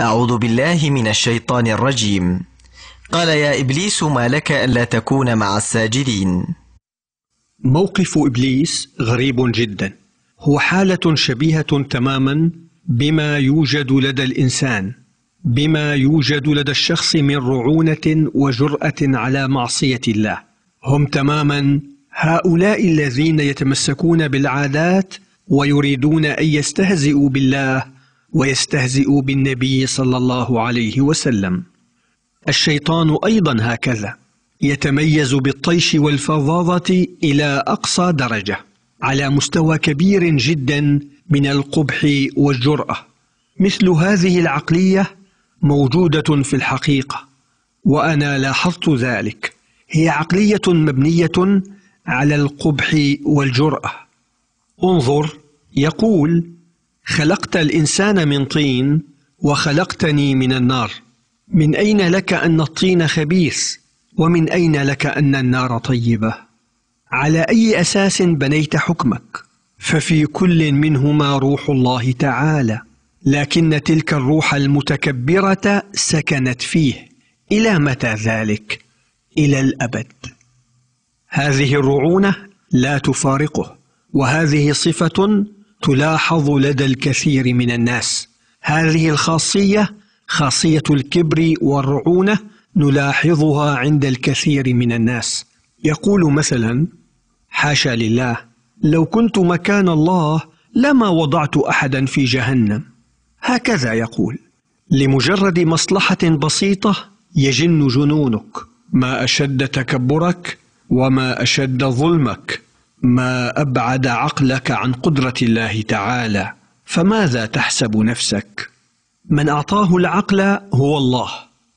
أعوذ بالله من الشيطان الرجيم. قال يا إبليس ما لك ألا تكون مع الساجدين؟ موقف إبليس غريب جدا. هو حالة شبيهة تماما بما يوجد لدى الإنسان بما يوجد لدى الشخص من رعونة وجرأة على معصية الله. هم تماما هؤلاء الذين يتمسكون بالعادات ويريدون أن يستهزئوا بالله ويستهزئوا بالنبي صلى الله عليه وسلم. الشيطان أيضا هكذا. يتميز بالطيش والفظاظة إلى أقصى درجة على مستوى كبير جدا من القبح والجرأة. مثل هذه العقلية موجودة في الحقيقة وأنا لاحظت ذلك. هي عقلية مبنية على القبح والجرأة. انظر يقول خلقت الإنسان من طين وخلقتني من النار. من أين لك أن الطين خبيث؟ ومن أين لك أن النار طيبة؟ على أي أساس بنيت حكمك؟ ففي كل منهما روح الله تعالى لكن تلك الروح المتكبرة سكنت فيه. إلى متى ذلك؟ إلى الأبد. هذه الرعونة لا تفارقه وهذه صفة تلاحظ لدى الكثير من الناس. هذه الخاصية خاصية الكبر والرعونة نلاحظها عند الكثير من الناس. يقول مثلا حاشا لله لو كنت مكان الله لما وضعت احدا في جهنم. هكذا يقول لمجرد مصلحة بسيطة يجن جنونك ما أشد تكبرك وما أشد ظلمك. ما أبعد عقلك عن قدرة الله تعالى فماذا تحسب نفسك؟ من أعطاه العقل هو الله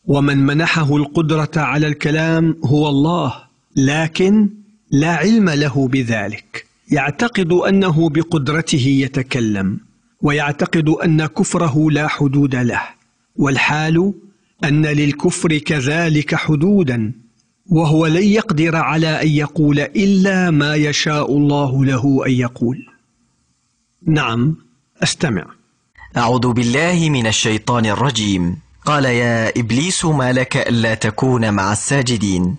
ومن منحه القدرة على الكلام هو الله لكن لا علم له بذلك. يعتقد أنه بقدرته يتكلم ويعتقد أن كفره لا حدود له والحال أن للكفر كذلك حدودا. وهو لن يقدر على أن يقول إلا ما يشاء الله له أن يقول. نعم أستمع. أعوذ بالله من الشيطان الرجيم. قال يا إبليس ما لك ألا تكون مع الساجدين؟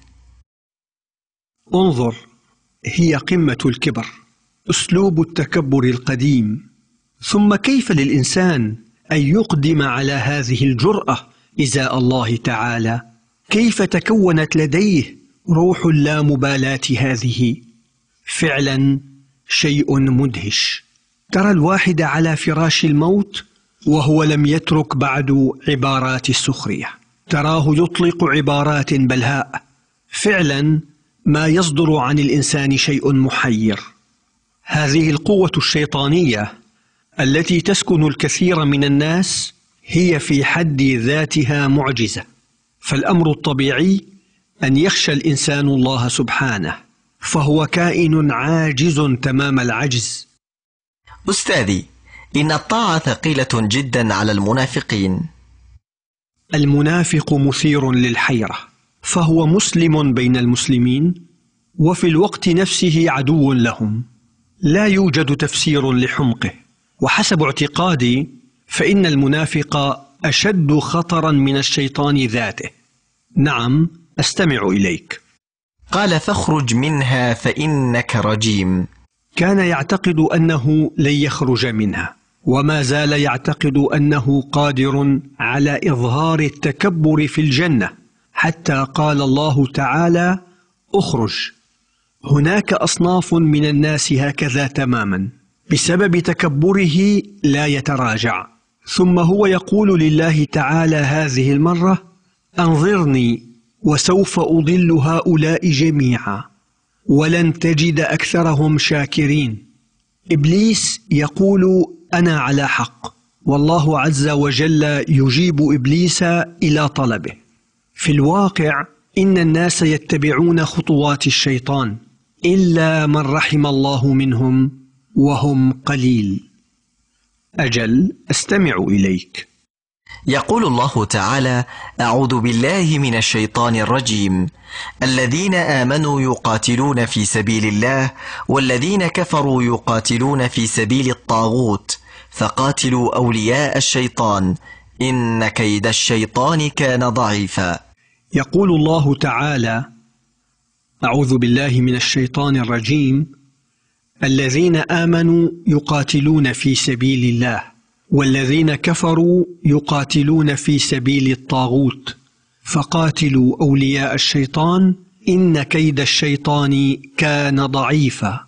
انظر هي قمة الكبر أسلوب التكبر القديم. ثم كيف للإنسان أن يقدم على هذه الجرأة إزاء الله تعالى؟ كيف تكونت لديه روح اللامبالاه هذه؟ فعلا شيء مدهش. ترى الواحد على فراش الموت وهو لم يترك بعد عبارات السخرية. تراه يطلق عبارات بلهاء. فعلا ما يصدر عن الإنسان شيء محير. هذه القوة الشيطانية التي تسكن الكثير من الناس هي في حد ذاتها معجزة. فالأمر الطبيعي أن يخشى الإنسان الله سبحانه فهو كائن عاجز تمام العجز. أستاذي إن الطاعة ثقيلة جدا على المنافقين. المنافق مثير للحيرة فهو مسلم بين المسلمين وفي الوقت نفسه عدو لهم. لا يوجد تفسير لحمقه وحسب اعتقادي فإن المنافق أشد خطرا من الشيطان ذاته. نعم أستمع إليك. قال فاخرج منها فإنك رجيم. كان يعتقد أنه لن يخرج منها وما زال يعتقد أنه قادر على إظهار التكبر في الجنة. حتى قال الله تعالى اخرج. هناك أصناف من الناس هكذا تماما. بسبب تكبره لا يتراجع. ثم هو يقول لله تعالى هذه المرة أنظرني وسوف أضل هؤلاء جميعا ولن تجد أكثرهم شاكرين. إبليس يقول أنا على حق والله عز وجل يجيب إبليس إلى طلبه. في الواقع إن الناس يتبعون خطوات الشيطان إلا من رحم الله منهم وهم قليل. أجل أستمع إليك. يقول الله تعالى أعوذ بالله من الشيطان الرجيم. الذين آمنوا يقاتلون في سبيل الله والذين كفروا يقاتلون في سبيل الطاغوت. فقاتلوا أولياء الشيطان. إن كيد الشيطان كان ضعيفا. يقول الله تعالى أعوذ بالله من الشيطان الرجيم. الذين آمنوا يقاتلون في سبيل الله والذين كفروا يقاتلون في سبيل الطاغوت. فقاتلوا أولياء الشيطان إن كيد الشيطان كان ضعيفا.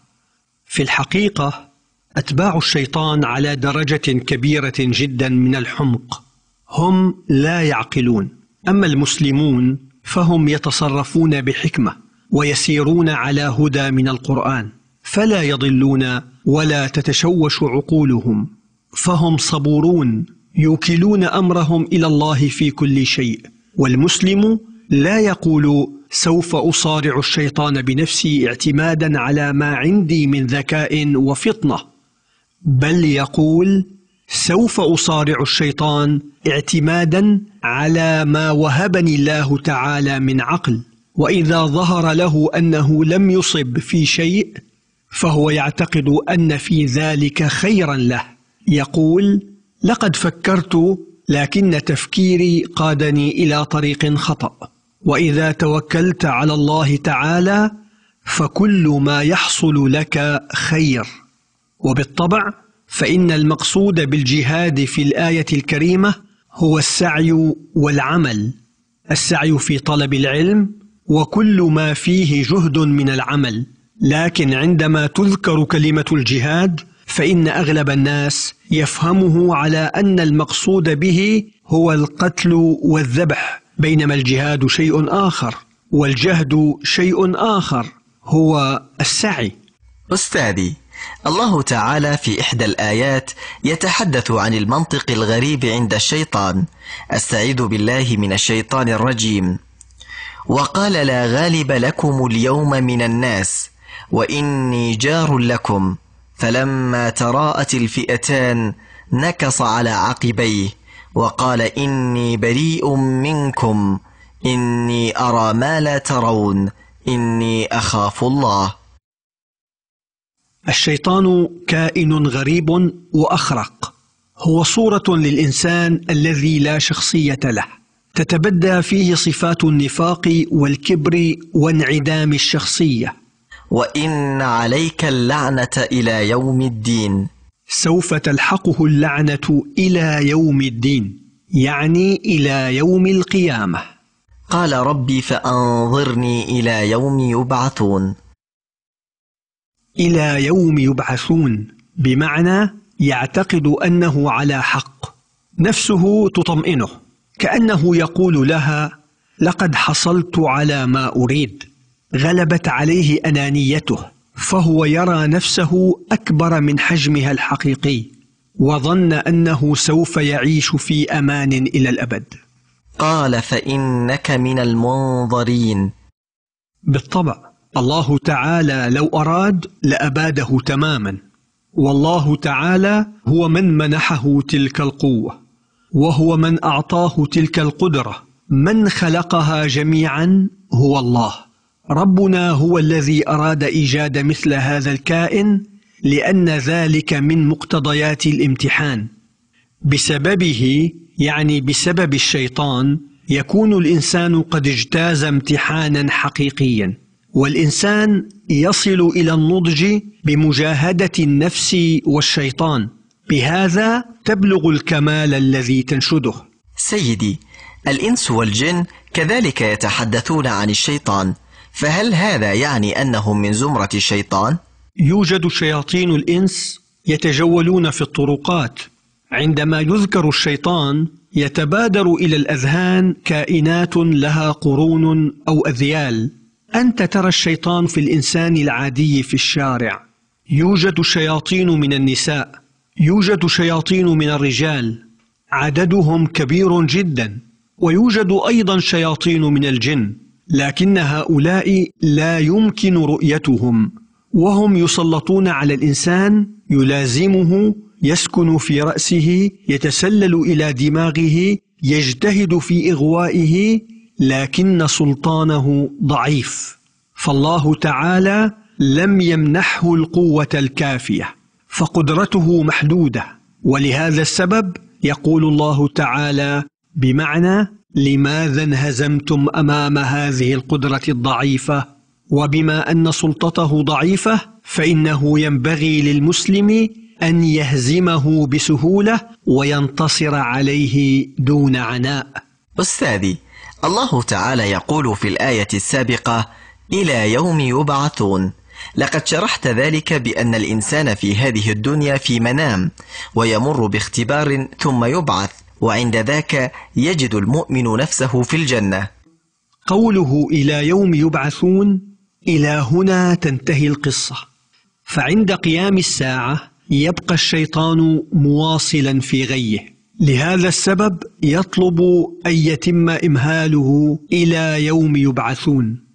في الحقيقة أتباع الشيطان على درجة كبيرة جدا من الحمق. هم لا يعقلون. أما المسلمون فهم يتصرفون بحكمة ويسيرون على هدى من القرآن. فلا يضلون ولا تتشوش عقولهم فهم صبورون يوكلون أمرهم إلى الله في كل شيء والمسلم لا يقول سوف أصارع الشيطان بنفسي اعتمادا على ما عندي من ذكاء وفطنة بل يقول سوف أصارع الشيطان اعتمادا على ما وهبني الله تعالى من عقل وإذا ظهر له أنه لم يصب في شيء فهو يعتقد أن في ذلك خيرا له. يقول لقد فكرت لكن تفكيري قادني إلى طريق خطأ. وإذا توكلت على الله تعالى فكل ما يحصل لك خير. وبالطبع فإن المقصود بالجهاد في الآية الكريمة هو السعي والعمل. السعي في طلب العلم وكل ما فيه جهد من العمل. لكن عندما تذكر كلمة الجهاد فإن أغلب الناس يفهمه على أن المقصود به هو القتل والذبح بينما الجهاد شيء آخر والجهد شيء آخر هو السعي. أستاذي الله تعالى في إحدى الآيات يتحدث عن المنطق الغريب عند الشيطان أستعيذ بالله من الشيطان الرجيم. وقال لا غالب لكم اليوم من الناس وإني جار لكم فلما تراءت الفئتان نكص على عقبيه وقال إني بريء منكم إني أرى ما لا ترون إني أخاف الله. الشيطان كائن غريب وأخرق هو صورة للإنسان الذي لا شخصية له تتبدى فيه صفات النفاق والكبر وانعدام الشخصية. وإن عليك اللعنة إلى يوم الدين. سوف تلحقه اللعنة إلى يوم الدين يعني إلى يوم القيامة. قال ربي فأنظرني إلى يوم يبعثون. إلى يوم يبعثون بمعنى يعتقد أنه على حق. نفسه تطمئنه كأنه يقول لها لقد حصلت على ما أريد. غلبت عليه أنانيته فهو يرى نفسه أكبر من حجمها الحقيقي وظن أنه سوف يعيش في أمان إلى الأبد. قال فإنك من المنظرين. بالطبع الله تعالى لو أراد لأباده تماما والله تعالى هو من منحه تلك القوة وهو من أعطاه تلك القدرة من خلقها جميعا هو الله. ربنا هو الذي أراد إيجاد مثل هذا الكائن لأن ذلك من مقتضيات الامتحان. بسببه يعني بسبب الشيطان يكون الإنسان قد اجتاز امتحانا حقيقيا. والإنسان يصل إلى النضج بمجاهدة النفس والشيطان. بهذا تبلغ الكمال الذي تنشده. سيدي الإنس والجن كذلك يتحدثون عن الشيطان. فهل هذا يعني أنهم من زمرة الشيطان؟ يوجد شياطين الإنس يتجولون في الطرقات. عندما يذكر الشيطان يتبادر إلى الأذهان كائنات لها قرون أو أذيال. أنت ترى الشيطان في الإنسان العادي في الشارع. يوجد شياطين من النساء. يوجد شياطين من الرجال. عددهم كبير جدا. ويوجد أيضا شياطين من الجن. لكن هؤلاء لا يمكن رؤيتهم وهم يسلطون على الإنسان يلازمه يسكن في رأسه يتسلل إلى دماغه يجتهد في إغوائه لكن سلطانه ضعيف. فالله تعالى لم يمنحه القوة الكافية فقدرته محدودة. ولهذا السبب يقول الله تعالى بمعنى لماذا انهزمتم أمام هذه القدرة الضعيفة؟ وبما أن سلطته ضعيفة فإنه ينبغي للمسلم أن يهزمه بسهولة وينتصر عليه دون عناء. أستاذي الله تعالى يقول في الآية السابقة إلى يوم يبعثون لقد شرحت ذلك بأن الإنسان في هذه الدنيا في منام ويمر باختبار ثم يبعث. وعند ذاك يجد المؤمن نفسه في الجنة. قوله إلى يوم يبعثون إلى هنا تنتهي القصة. فعند قيام الساعة يبقى الشيطان مواصلا في غيه. لهذا السبب يطلب أن يتم إمهاله إلى يوم يبعثون.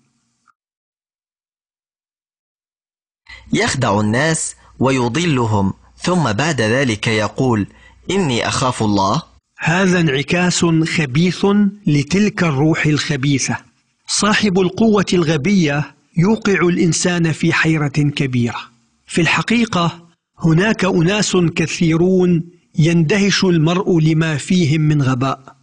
يخدع الناس ويضلهم ثم بعد ذلك يقول إني أخاف الله. هذا انعكاس خبيث لتلك الروح الخبيثة. صاحب القوة الغبية يوقع الإنسان في حيرة كبيرة. في الحقيقة هناك أناس كثيرون يندهش المرء لما فيهم من غباء.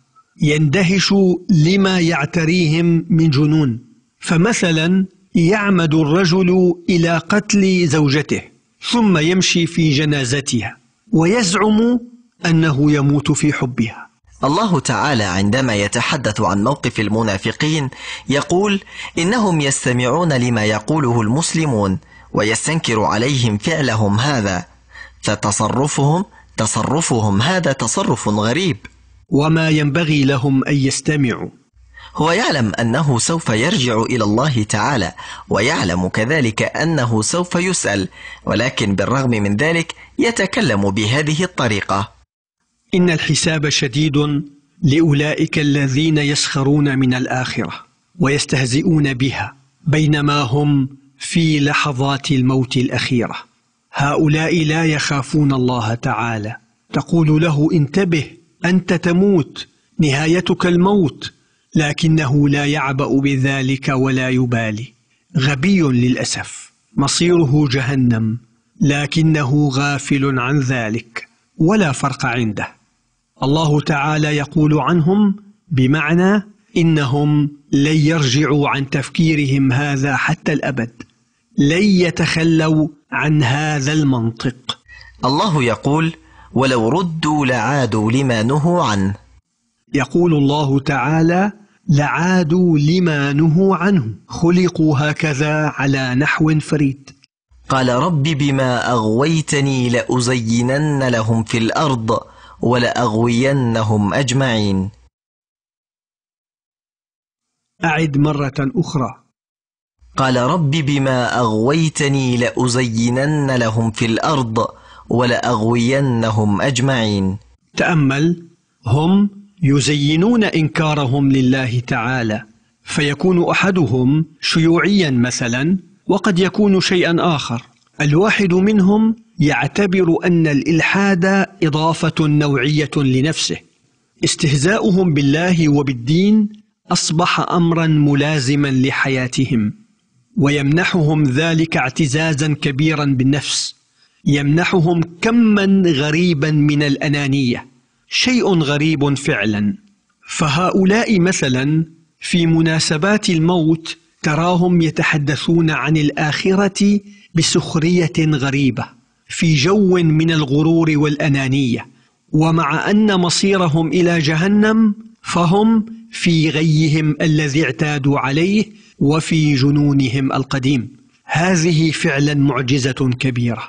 يندهش لما يعتريهم من جنون. فمثلا يعمد الرجل إلى قتل زوجته ثم يمشي في جنازتها ويزعم أنه يموت في حبها. الله تعالى عندما يتحدث عن موقف المنافقين يقول إنهم يستمعون لما يقوله المسلمون ويستنكر عليهم فعلهم هذا فتصرفهم تصرفهم هذا تصرف غريب. وما ينبغي لهم أن يستمعوا. هو يعلم أنه سوف يرجع إلى الله تعالى ويعلم كذلك أنه سوف يسأل ولكن بالرغم من ذلك يتكلم بهذه الطريقة. إن الحساب شديد لأولئك الذين يسخرون من الآخرة ويستهزئون بها بينما هم في لحظات الموت الأخيرة. هؤلاء لا يخافون الله تعالى. تقول له انتبه أنت تموت نهايتك الموت لكنه لا يعبأ بذلك ولا يبالي. غبي للأسف مصيره جهنم لكنه غافل عن ذلك ولا فرق عنده. الله تعالى يقول عنهم بمعنى إنهم لن يرجعوا عن تفكيرهم هذا حتى الأبد لن يتخلوا عن هذا المنطق. الله يقول ولو ردوا لعادوا لما نهوا عنه يقول الله تعالى لعادوا لما نهوا عنه خلقوا هكذا على نحو فريد. قال رب بما أغويتني لأزينن لهم في الأرض ولأغوينهم أجمعين. أعد مرة أخرى. قال رب بما أغويتني لأزينن لهم في الأرض ولأغوينهم أجمعين. تأمل هم يزينون إنكارهم لله تعالى فيكون أحدهم شيوعيا مثلا وقد يكون شيئا آخر. الواحد منهم يعتبر أن الإلحاد إضافة نوعية لنفسه. استهزاؤهم بالله وبالدين أصبح امرا ملازما لحياتهم ويمنحهم ذلك اعتزازا كبيرا بالنفس. يمنحهم كما غريبا من الأنانية. شيء غريب فعلا. فهؤلاء مثلا في مناسبات الموت تراهم يتحدثون عن الآخرة بسخرية غريبة. في جو من الغرور والأنانية ومع أن مصيرهم إلى جهنم فهم في غيهم الذي اعتادوا عليه وفي جنونهم القديم. هذه فعلا معجزة كبيرة.